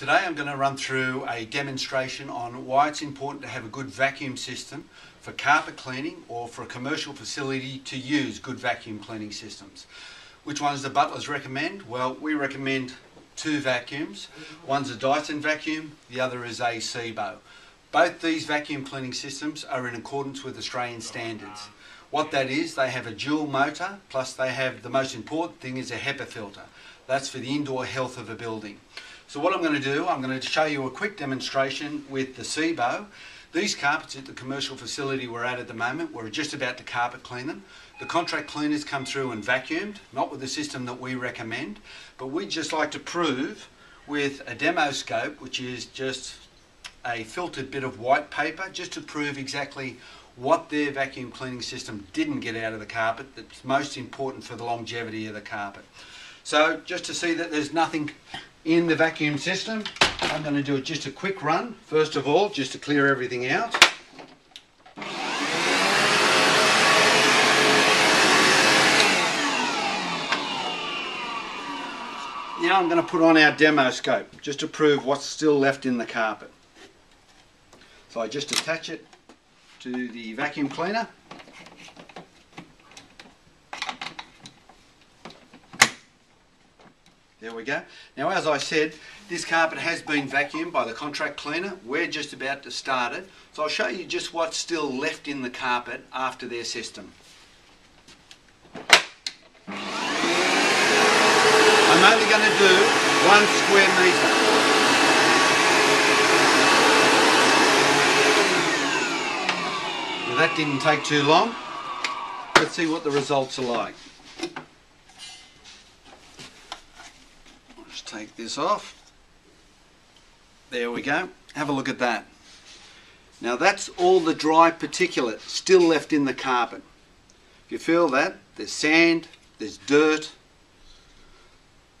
Today I'm going to run through a demonstration on why it's important to have a good vacuum system for carpet cleaning or for a commercial facility to use good vacuum cleaning systems. Which ones do butlers recommend? Well, we recommend two vacuums. One's a Dyson vacuum, the other is a Sebo. Both these vacuum cleaning systems are in accordance with Australian standards. What that is, they have a dual motor, plus they have the most important thing is a HEPA filter. That's for the indoor health of a building. So what I'm going to do, I'm going to show you a quick demonstration with the Sebo. These carpets at the commercial facility we're at at the moment, we're just about to carpet clean them. The contract cleaners come through and vacuumed, not with the system that we recommend, but we'd just like to prove with a demo scope, which is just a filtered bit of white paper, just to prove exactly what their vacuum cleaning system didn't get out of the carpet that's most important for the longevity of the carpet. So just to see that there's nothing in the vacuum system. I'm going to do just a quick run, first of all, just to clear everything out. Now I'm going to put on our demo scope, just to prove what's still left in the carpet. So I just attach it to the vacuum cleaner. There we go. Now as I said, this carpet has been vacuumed by the contract cleaner. We're just about to start it. So I'll show you just what's still left in the carpet after their system. I'm only going to do one square metre. Well, that didn't take too long. Let's see what the results are like. Take this off. There we go. Have a look at that. Now that's all the dry particulate still left in the carpet. If you feel that, there's sand, there's dirt,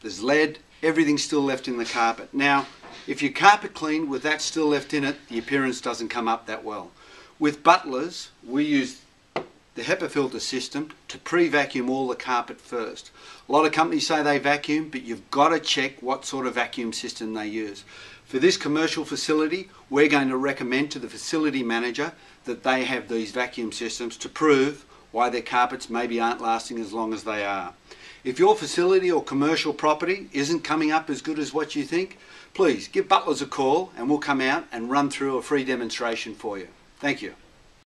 there's lead, everything's still left in the carpet. Now, if you carpet clean with that still left in it, the appearance doesn't come up that well. With butlers, we use the HEPA filter system to pre-vacuum all the carpet first. A lot of companies say they vacuum, but you've got to check what sort of vacuum system they use. For this commercial facility, we're going to recommend to the facility manager that they have these vacuum systems to prove why their carpets maybe aren't lasting as long as they are. If your facility or commercial property isn't coming up as good as what you think, please give Butlers a call and we'll come out and run through a free demonstration for you. Thank you.